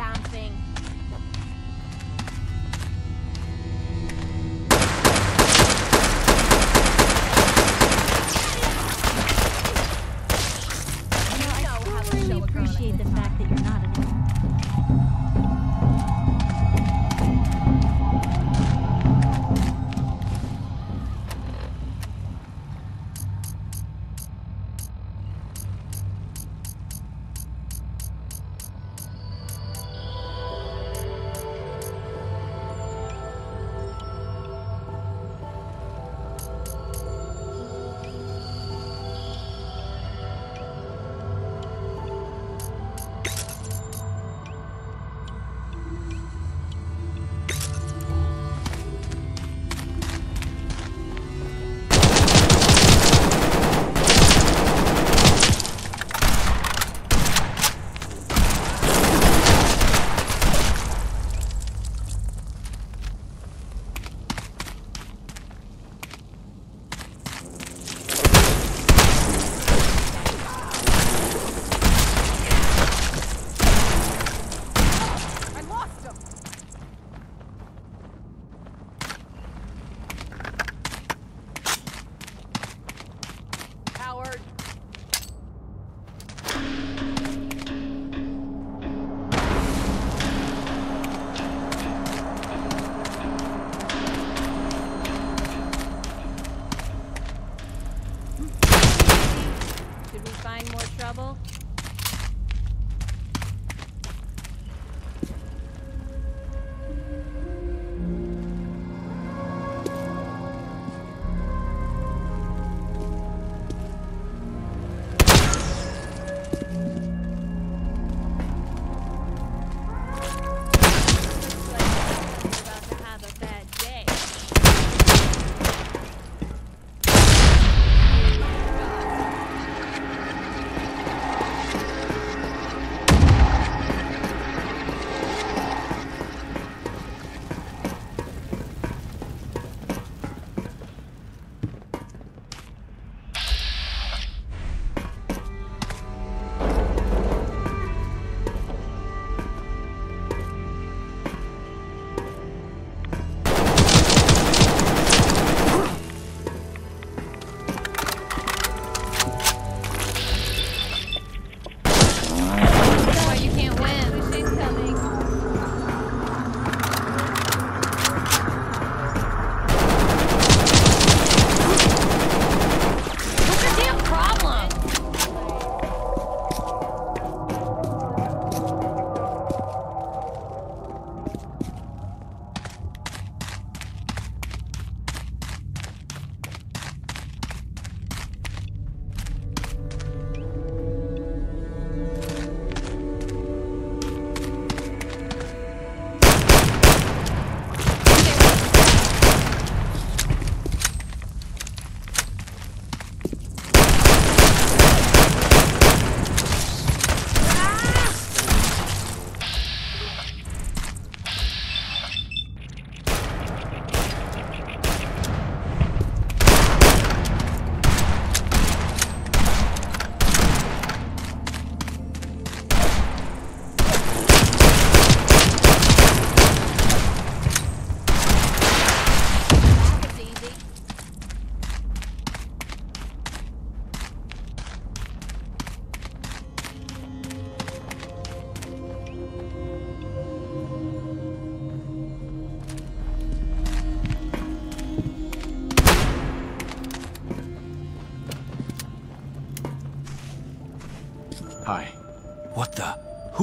barely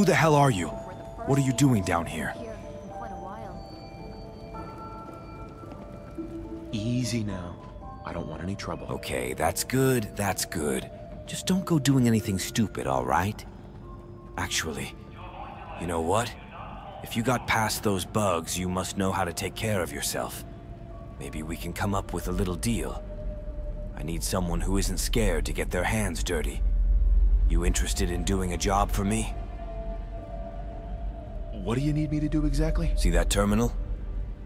the hell are you? What are you doing down here? Here in quite a while. Easy now. I don't want any trouble. Okay, that's good, that's good. Just don't go doing anything stupid, alright? Actually, you know what? If you got past those bugs, you must know how to take care of yourself. Maybe we can come up with a little deal. I need someone who isn't scared to get their hands dirty. You interested in doing a job for me? What do you need me to do exactly? See that terminal?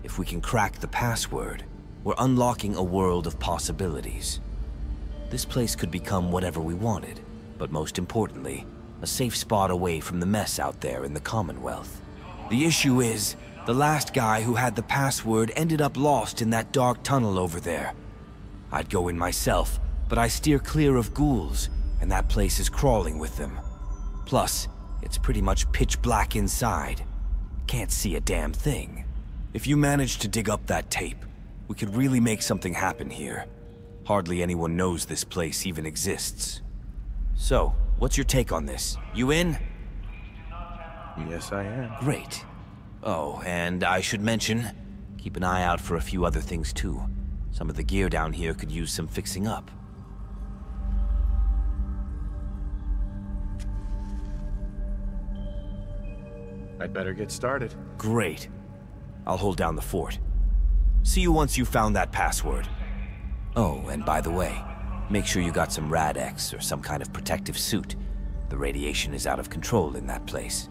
If we can crack the password, we're unlocking a world of possibilities. This place could become whatever we wanted, but most importantly, A safe spot away from the mess out there in the Commonwealth. The issue is, the last guy who had the password ended up lost in that dark tunnel over there. I'd go in myself, but I steer clear of ghouls, and that place is crawling with them. Plus, it's pretty much pitch black inside. Can't see a damn thing. If you manage to dig up that tape, we could really make something happen here. Hardly anyone knows this place even exists. So, what's your take on this? You in? Yes, I am. Great. Oh, and I should mention, keep an eye out for a few other things too. Some of the gear down here could use some fixing up. I'd better get started. Great. I'll hold down the fort. See you once you've found that password. Oh, and by the way, make sure you got some Rad-X or some kind of protective suit. The radiation is out of control in that place.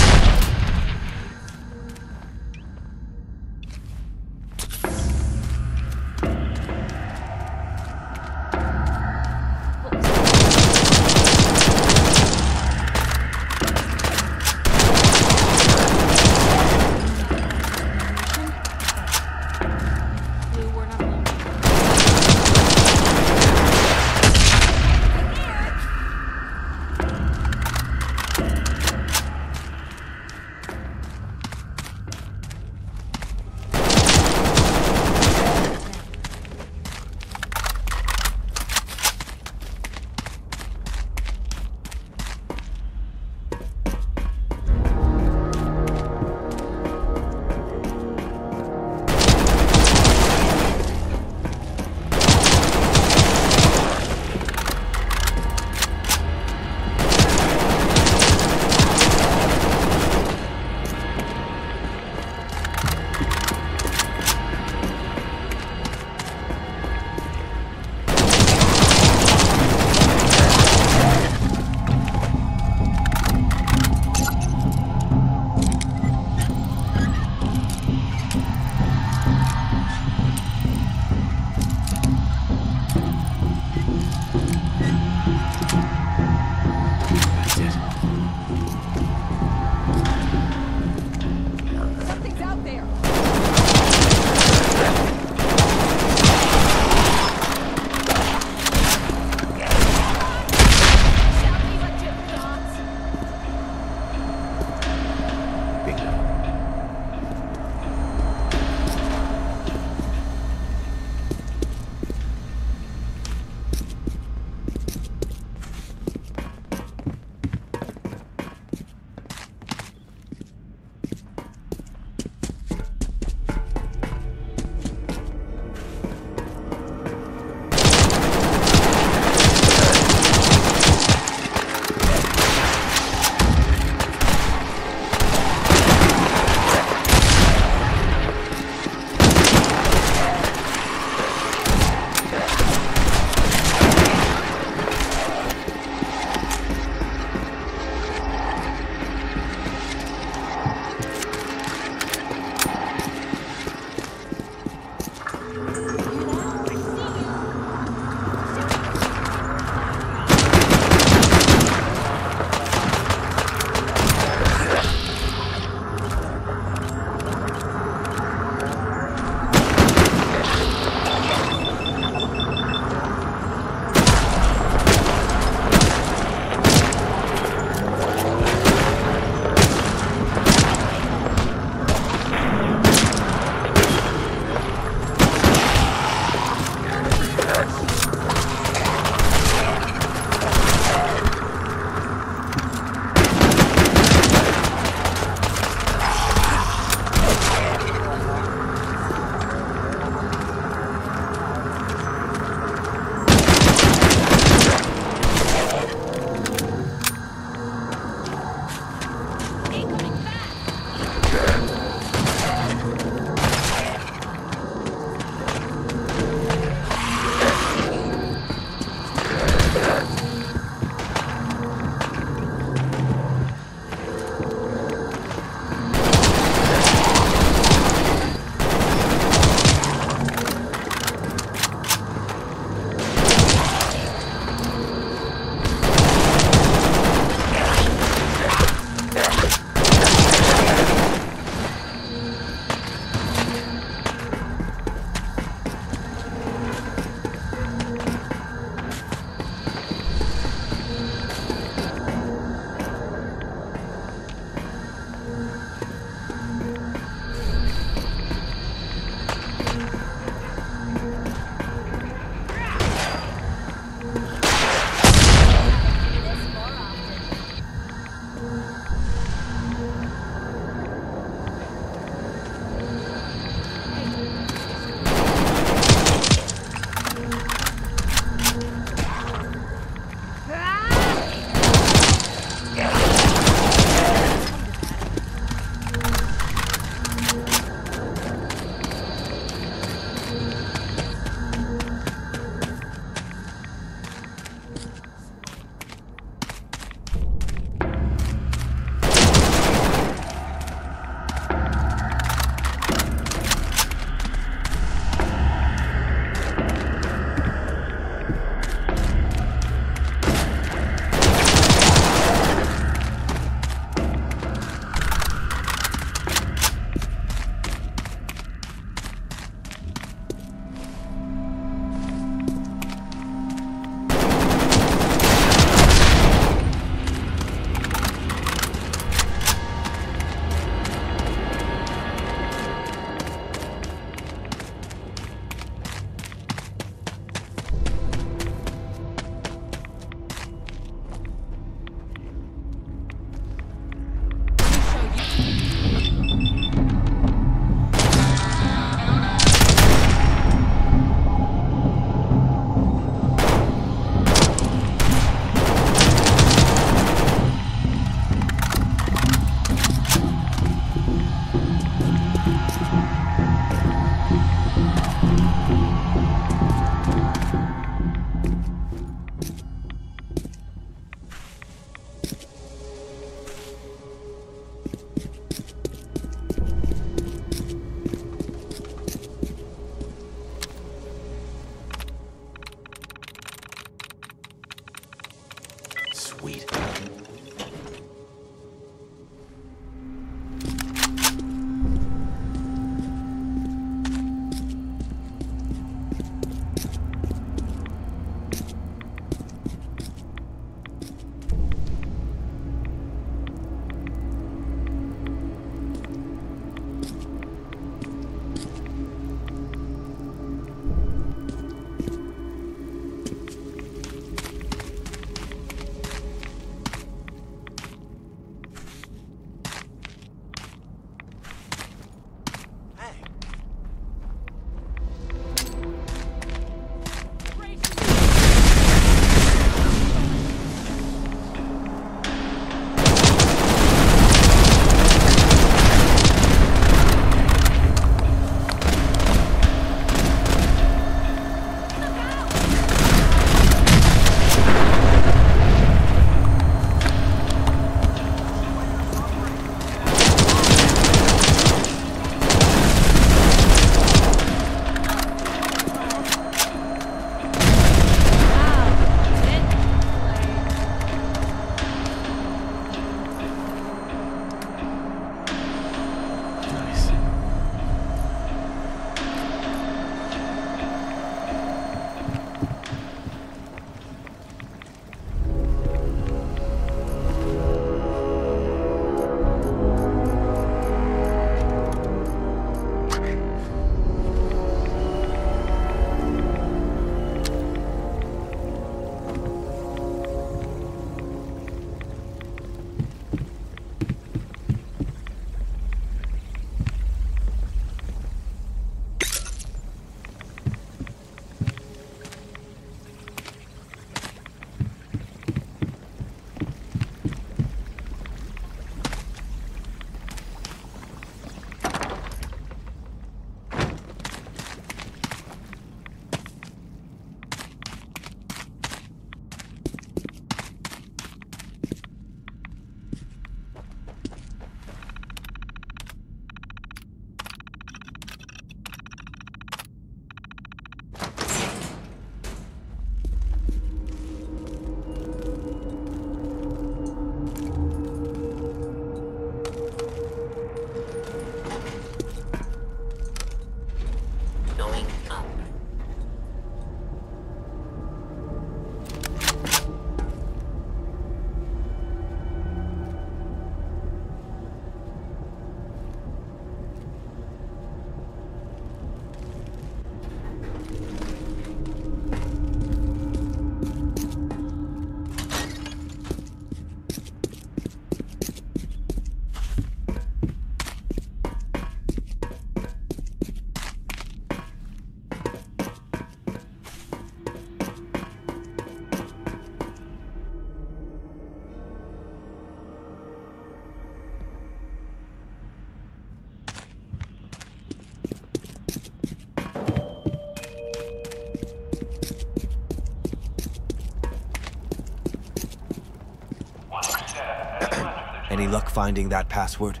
Any luck finding that password?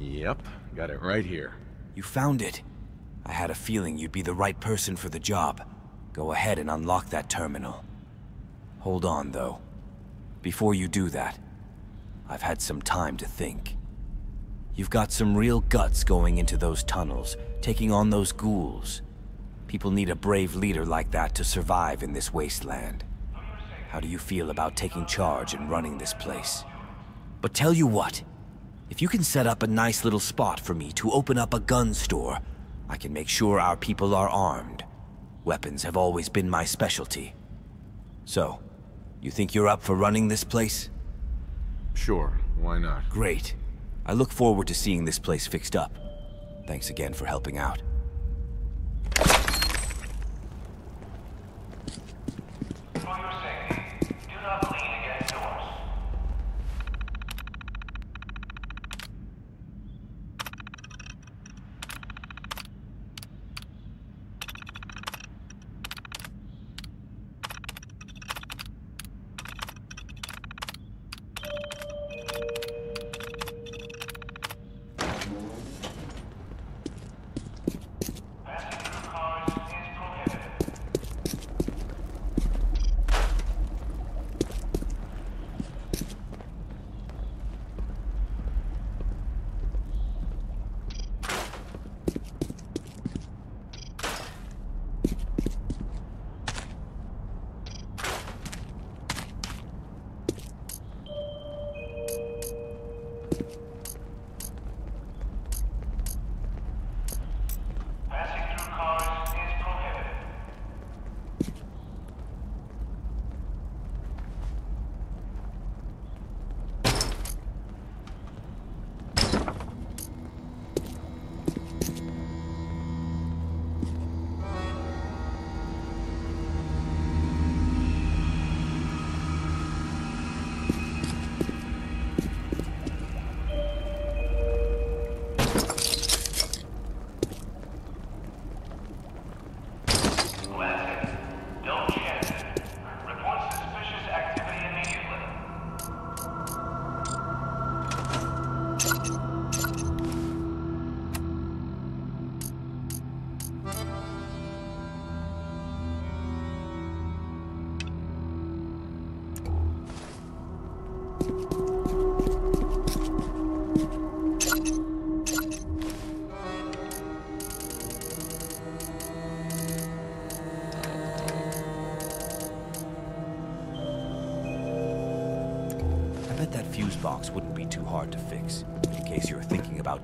Yep, got it right here. You found it. I had a feeling you'd be the right person for the job. Go ahead and unlock that terminal. Hold on, though. Before you do that, I've had some time to think. You've got some real guts going into those tunnels, taking on those ghouls. People need a brave leader like that to survive in this wasteland. How do you feel about taking charge and running this place? But tell you what, if you can set up a nice little spot for me to open up a gun store, I can make sure our people are armed. Weapons have always been my specialty. So, you think you're up for running this place? Sure, why not? Great. I look forward to seeing this place fixed up. Thanks again for helping out.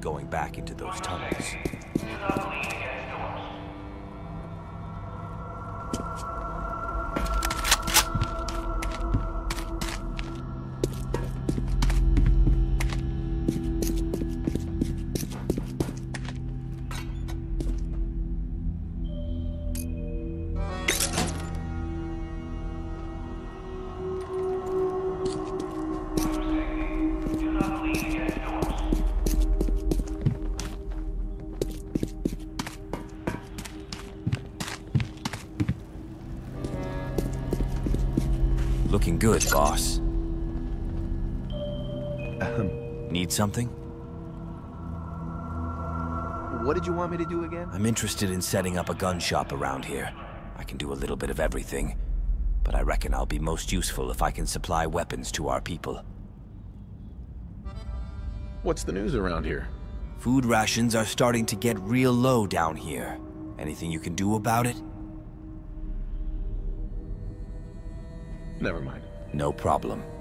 Going back into those tunnels. Good, boss. Ahem. Need something? What did you want me to do again? I'm interested in setting up a gun shop around here. I can do a little bit of everything, but I reckon I'll be most useful if I can supply weapons to our people. What's the news around here? Food rations are starting to get real low down here. Anything you can do about it? Never mind. No problem.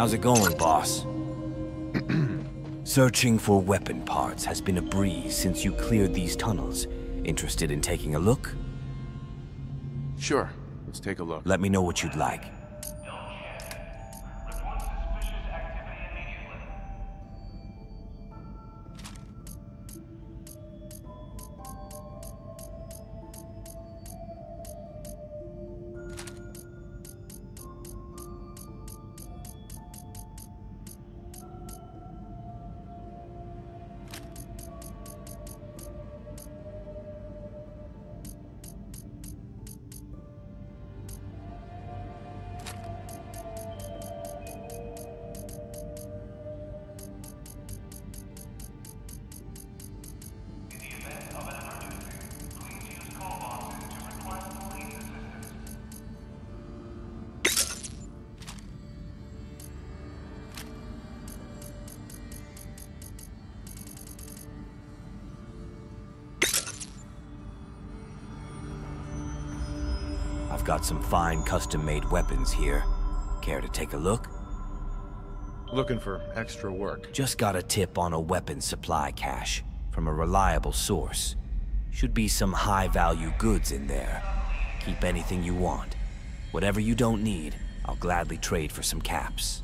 How's it going, boss? Searching for weapon parts has been a breeze since you cleared these tunnels. Interested in taking a look? Sure. Let's take a look. Let me know what you'd like. I've got some fine custom-made weapons here. Care to take a look? Looking for extra work. Just got a tip on a weapons supply cache from a reliable source. Should be some high-value goods in there. Keep anything you want. Whatever you don't need, I'll gladly trade for some caps.